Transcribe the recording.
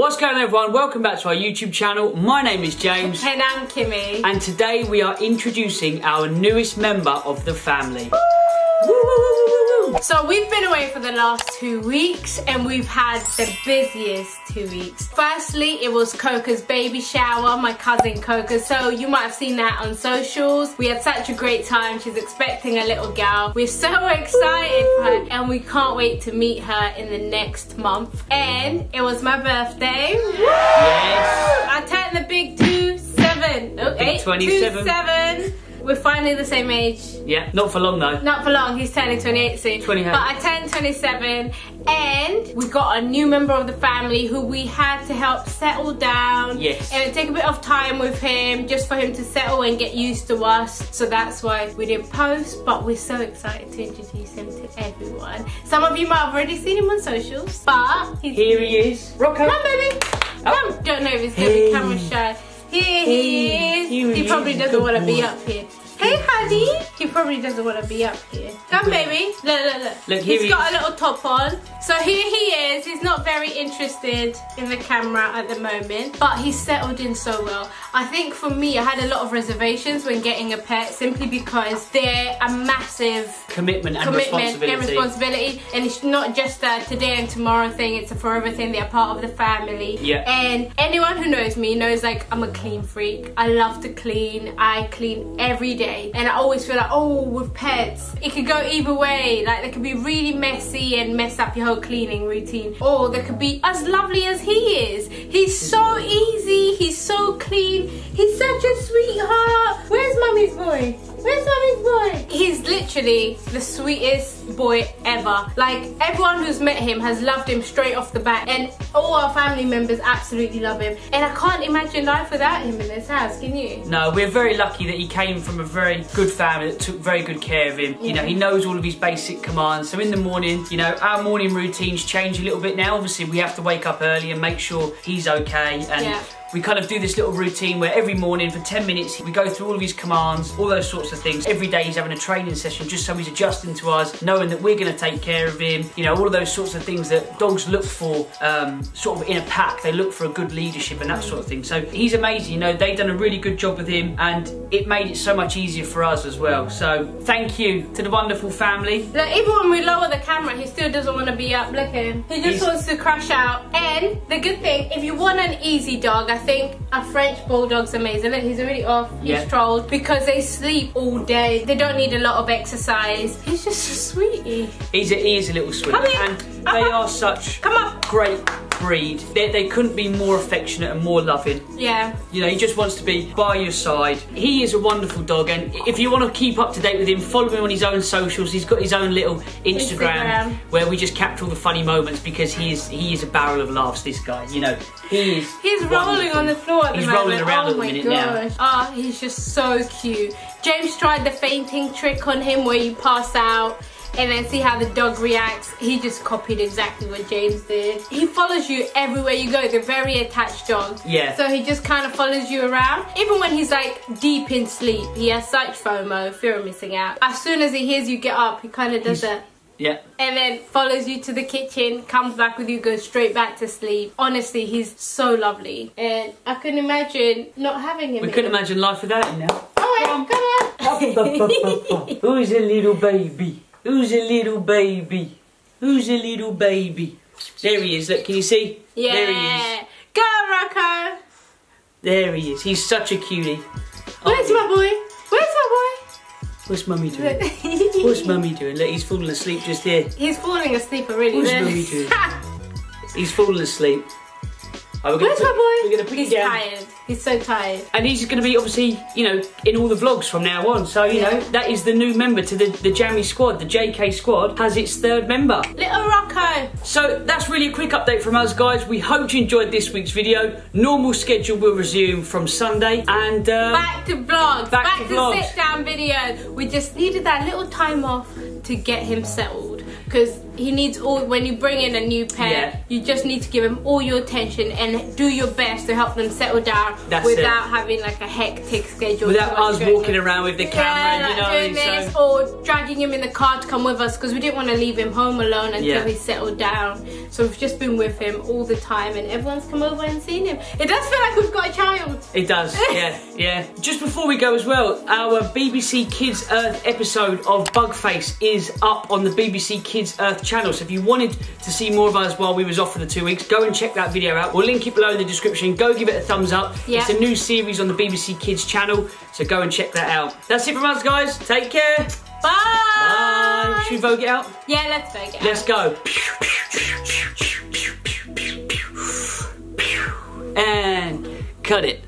What's going on everyone? Welcome back to our YouTube channel. My name is James. And I'm Kimmy. And today we are introducing our newest member of the family. So we've been away for the last two weeks and we've had the busiest two weeks. Firstly, it was Coca's baby shower, my cousin Coca. So you might have seen that on socials. We had such a great time. She's expecting a little girl. We're so excited for her and we can't wait to meet her in the next month. And it was my birthday. Yes. I turned the big two seven. Oh, eight, 27. two seven. We're finally the same age. Yeah, not for long though. Not for long, he's turning 28 soon. 28. But I turned 27 and we got a new member of the family who we had to help settle down. Yes. And it took a bit of time with him just for him to settle and get used to us. So that's why we didn't post, but we're so excited to introduce him to everyone. Some of you might have already seen him on socials, but he's Here he is. Roko. Come on, baby. Oh. Come. Don't know if he's gonna Hey. be camera shy. Here he he he probably doesn't want to be up here. Hey, honey. He probably doesn't want to be up here. Come, baby. Look, look, look. Look, he's he got a little top on. So here he is. He's very interested in the camera at the moment, but he's settled in so well. I think for me, I had a lot of reservations when getting a pet simply because they're a massive Commitment and commitment responsibility. and responsibility. And it's not just a today and tomorrow thing it's a forever thing. They're part of the family. Yeah. and anyone who knows me knows like i'm a clean freak. I love to clean. I clean every day. And i always feel like oh with pets it could go either way. Like they could be really messy and mess up your whole cleaning routine. Or they could be as lovely as he is. He's so easy he's so clean. He's such a sweetheart. Where's mummy's boy Where's Mommy's boy? He's literally the sweetest boy ever. Like everyone who's met him has loved him straight off the bat, and all our family members absolutely love him. And I can't imagine life without him in this house. Can you? No, we're very lucky that he came from a very good family that took very good care of him. You know, he knows all of his basic commands. So in the morning, you know, our morning routines change a little bit now. Obviously, we have to wake up early and make sure he's okay. And Yeah. We kind of do this little routine where every morning for 10 minutes we go through all of his commands, all those sorts of things. Every day he's having a training session just so he's adjusting to us, knowing that we're going to take care of him. You know, all of those sorts of things that dogs look for, um, sort of in a pack. They look for a good leadership and that sort of thing. So he's amazing. You know, they've done a really good job with him and it made it so much easier for us as well. So thank you to the wonderful family. Like even when we lower the camera, he still doesn't want to be up. looking. He just He's- wants to crash out. And the good thing, if you want an easy dog, I think a French bulldog's amazing. Look, he's already off. He's Yeah. trolled because they sleep all day. They don't need a lot of exercise. He's just a sweetie. He's a, he is a little sweet Come here. and they are such Come on. great breed. They, they couldn't be more affectionate and more loving. Yeah. You know, he just wants to be by your side. He is a wonderful dog, and if you want to keep up to date with him, follow him on his own socials. He's got his own little Instagram, Instagram. where we just capture all the funny moments because he is he is a barrel of laughs. This guy, you know, he is. He's rolling on the floor at the He's moment. rolling around oh at the my minute now. gosh. Oh, he's just so cute. James tried the fainting trick on him where you pass out and then see how the dog reacts. He just copied exactly what James did. He follows you everywhere you go. They're very attached dogs. Yeah. So he just kind of follows you around. Even when he's like deep in sleep, he has such FOMO, fear of missing out. As soon as he hears you get up, he kind of does He's- that Yeah, and then follows you to the kitchen, comes back with you, goes straight back to sleep. Honestly, he's so lovely. And I can imagine not having him. we couldn't imagine life without him now. Oh, wait, come on. Who's a little baby? Who's a little baby? Who's a little baby? There he is. Look, can you see? yeah. There he is. Go, Roko. There he is. He's such a cutie. Where's Oh, my boy? Where's my boy? What's mummy doing? What's mummy doing? Look, he's falling asleep just here. He's falling asleep already. What's mummy doing? He's falling asleep. We're Where's my boy? We're gonna put He's you down. tired. He's so tired. And he's going to be obviously, you know, in all the vlogs from now on. So, you Yeah. know, that is the new member to the, the Jammy squad. The JK squad has its third member. Little Roko. So that's really a quick update from us, guys. We hope you enjoyed this week's video. Normal schedule will resume from Sunday. And uh, Back to vlogs. Back Back, to to, sit down videos. We just needed that little time off to get him settled because he needs all. When you bring in a new pet, Yeah. you just need to give him all your attention and do your best to help them settle down That's without it. having like a hectic schedule. Without us walking on. around with the Yeah, camera, like you know. doing this, so- or dragging him in the car to come with us because we didn't want to leave him home alone until Yeah. he settled down. So we've just been with him all the time, and everyone's come over and seen him. It does feel like we've got a child. It does, yeah, yeah. Just before we go as well, our BBC Kids Earth episode of Bugface is up on the BBC Kids Earth channel. So if you wanted to see more of us while we was off for the two weeks, go and check that video out. We'll link it below in the description. Go give it a thumbs up. Yeah. It's a new series on the BBC Kids channel, so go and check that out. That's it from us, guys. Take care. Bye. Bye. Should we vogue it out? Yeah, let's vogue it. Let's go. And cut it.